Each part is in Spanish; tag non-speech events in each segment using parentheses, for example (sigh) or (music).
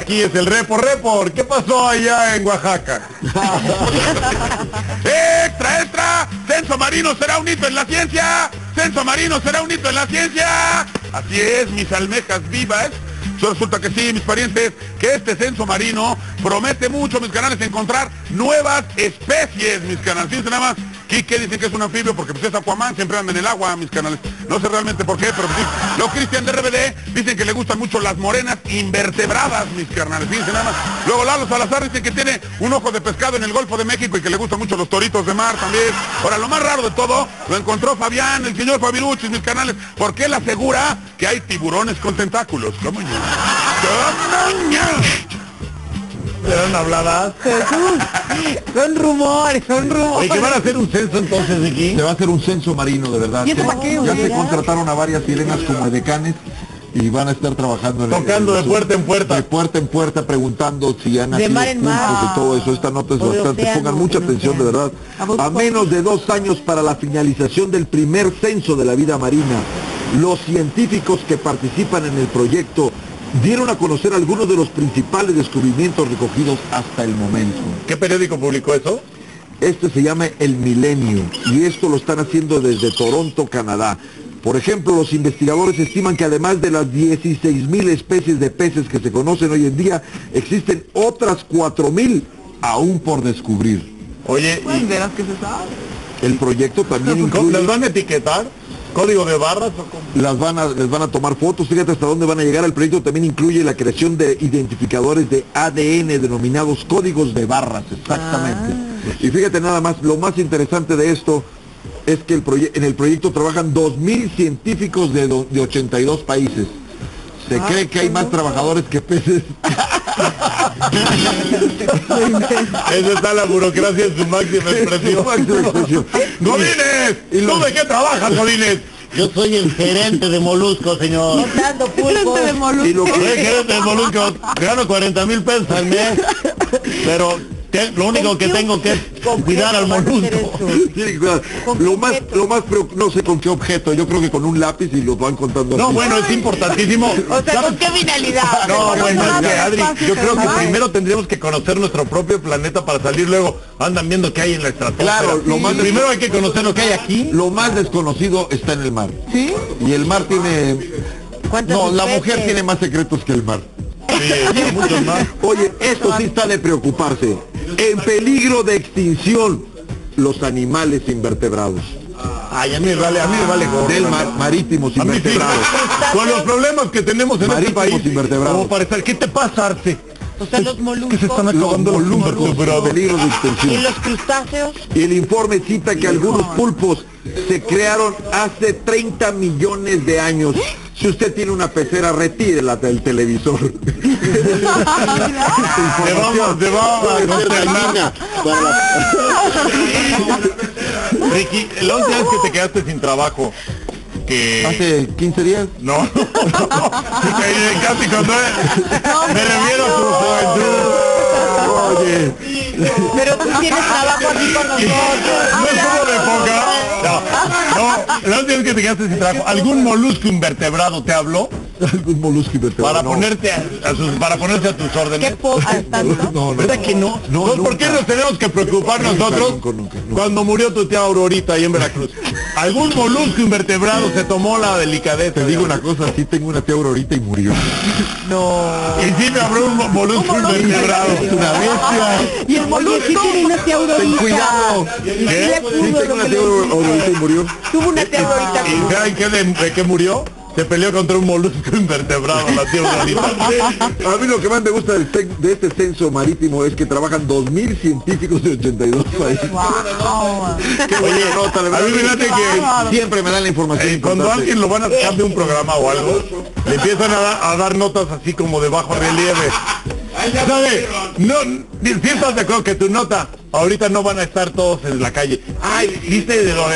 Aquí es el Repo Report. ¿Qué pasó allá en Oaxaca? (laughs) ¡Extra, extra! ¡Censo marino será un hito en la ciencia! ¡Censo marino será un hito en la ciencia! Así es, mis almejas vivas. Resulta que sí, mis parientes, que este censo marino promete mucho, mis canales, encontrar nuevas especies, mis canales. Fíjense nada más, Quique dicen que es un anfibio porque pues es Aquaman, siempre anda en el agua, mis canales. No sé realmente por qué, pero pues, sí. Los Cristian de RBD dicen que le gustan mucho las morenas invertebradas, mis carnales. Fíjense nada más. Luego Lalo Salazar dice que tiene un ojo de pescado en el Golfo de México y que le gustan mucho los toritos de mar también. Ahora, lo más raro de todo, lo encontró Fabián, el señor Fabiruchis, mis canales, porque él asegura que hay tiburones con tentáculos. ¿Cómo ña? ¿Serán habladas? Son rumores, son rumores. ¿Y que van a hacer un censo entonces aquí? Se va a hacer un censo marino, de verdad. ¿Y eso para qué, ya se contrataron a varias sirenas como edecanes y van a estar trabajando en Tocando de puerta en puerta. De puerta en puerta preguntando si han nacido mar en mar. puntos y todo eso. Esta nota es el bastante. océano, Pongan mucha el atención, de verdad. A menos de dos años para la finalización del primer censo de la vida marina, los científicos que participan en el proyecto dieron a conocer algunos de los principales descubrimientos recogidos hasta el momento. ¿Qué periódico publicó eso? Este se llama El Milenio y esto lo están haciendo desde Toronto, Canadá. Por ejemplo, los investigadores estiman que además de las 16.000 especies de peces que se conocen hoy en día, existen otras 4.000 aún por descubrir. Oye, Pues ¿y de las que se sabe. El proyecto también ¿cómo- ¿las incluye, van a etiquetar? ¿Código de barras o cómo? las van a, les van a tomar fotos, fíjate hasta dónde van a llegar. El proyecto también incluye la creación de identificadores de ADN denominados códigos de barras, exactamente. Y fíjate nada más, lo más interesante de esto es que el en el proyecto trabajan 2.000 científicos de, de 82 países. Se cree que hay más trabajadores que peces. (laughs) Esa está la burocracia en su máxima expresión. Los- ¿Tú de qué trabajas, Godines? Yo soy el gerente de Molusco, señor. Montando pulpos. de Y lo Soy gerente de Molusco, gano 40 mil pesos al mes, pero te- lo único que tengo que es cuidar al molusco. (laughs) Sí, claro. ¿Con lo más, objeto? lo más, no sé con qué objeto, yo creo que con un lápiz y los van contando No, así. bueno, es importantísimo. O sea, ¿con qué finalidad? No, ¿Con bueno, Adri, yo creo que primero tendríamos que conocer nuestro propio planeta para salir luego. Andan viendo qué hay en la estratosfera. Claro, lo más- primero hay que conocer lo que hay aquí. Lo más desconocido está en el mar. ¿Sí? Y el mar tiene... ¿Cuántas No, la mujer tiene más secretos que el mar. Sí, muchos más. Oye, esto sí está de preocuparse. En peligro de extinción los animales invertebrados. Ay, a mí me vale, a mí me vale gorro. Del mar, marítimos invertebrados. Con los problemas que tenemos en este Marítimos país. invertebrados. ¿Cómo para estar? ¿Qué te pasa, Arce? (laughs) O sea, los moluscos. Que se están Los acabando los moluscos peligro de ¿Y extinción. los crustáceos? Y el informe cita que algunos pulpos se crearon hace 30 millones de años. Si usted tiene una pecera, retírela del televisor. Te vamos, te vamos a contaminar. Ricky, el 11 años que te quedaste sin trabajo, que... Hace 15 días. No, (laughs) Que casi cuando me refiero a tu juventud. Oye, Pero tú tienes trabajo aquí con (laughs) No nosotros. estuvo de poca. No, no, la última vez que te quedaste sin trabajo, ¿algún molusco invertebrado te habló algún molusco invertebrado. para no. ponerte a, a sus, para ponerse a tus ¿Qué órdenes? tanto? No, no, ¿Verdad que no? No, Entonces, ¿Por qué nos tenemos que preocupar nosotros nunca, nunca, nunca. cuando murió tu tía Aurorita ahí en Veracruz? ¿Algún molusco invertebrado se tomó la delicadeza? Te digo una cosa, sí tengo una tía Aurorita y murió. Y sí me habló un mo- molusco invertebrado. Una bestia. Y el molusco tiene una tía Aurorita. Ten cuidado. ¿Qué? ¿Qué? Sí tengo una tía Aurorita y murió. Tuvo una tía Aurorita. ¿Y saben qué de qué murió? Se peleó contra un molusco (laughs) invertebrado, la Aurorita. A mí lo que más me gusta del de este censo marítimo es que trabajan 2.000 científicos de 82 países. Qué buena Oye, nota, a mí fíjate que Siempre me dan la información. Eh, cuando alguien lo van a sacar de un programa o algo, le empiezan a, da- a dar notas así como de bajo relieve. ¿Sabe? No, ni- si estás de acuerdo que tu nota, ahorita no van a estar todos en la calle. Ay, viste de lo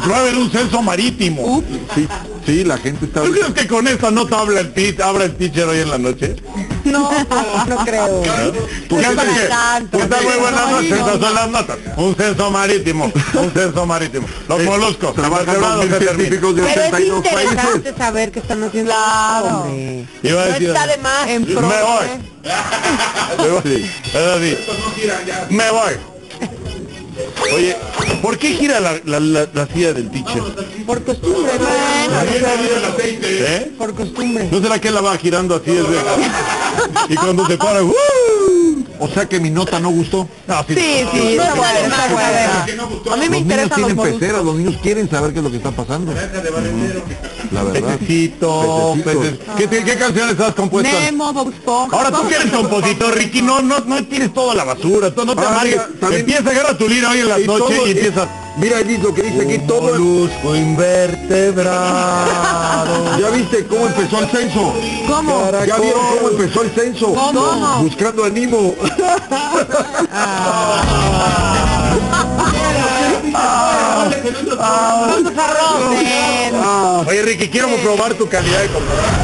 del... Va a haber un censo marítimo. Sí, sí, la gente está... ¿Tú crees que con esa nota habla el tit, habla el teacher hoy en la noche? No, no creo. ¿Qué No que- tanto. ¿Qué tal? Muy buenas noches, No, estas son las notas. Un censo marítimo, un censo marítimo. Los moluscos, Trabajan los científicos de Pero es 82 países. interesante saber que están haciendo Claro. Iba a No decir- está de más. En Me pro, voy. ¿eh? Me voy. Es (laughs) así. Me voy. Oye, ¿por qué gira la, la, la, la silla del teacher? Por costumbre, bueno, ¿Eh? por costumbre. ¿No será que la va girando así? Es (laughs) de- Y cuando se para, ¡uh! O sea que mi nota no gustó. No, sí. Sí, sí, No está buena, buena. A mí me Los niños interesan los tienen peceras, los niños quieren saber qué es lo que está pasando. La verdad. Pececito, peces- ¿Qué, te- ¿Qué canciones has compuesto? Nemo, Bob. Ahora tú que eres compositor, Ricky, no, no, no tienes toda la basura, tú no te Ah, amargues. Empieza a agarrar tu lira hoy en la Y noche y empiezas. Mira, Edith, lo que dice aquí, todo el- Molusco invertebrado. (laughs) ¿Ya viste cómo empezó el censo? ¿Cómo? ¿Ya vieron cómo empezó el censo? ¿Cómo? Buscando (laughs) (laughs) a romper. Oye, Ricky, quiero probar tu calidad de compositor.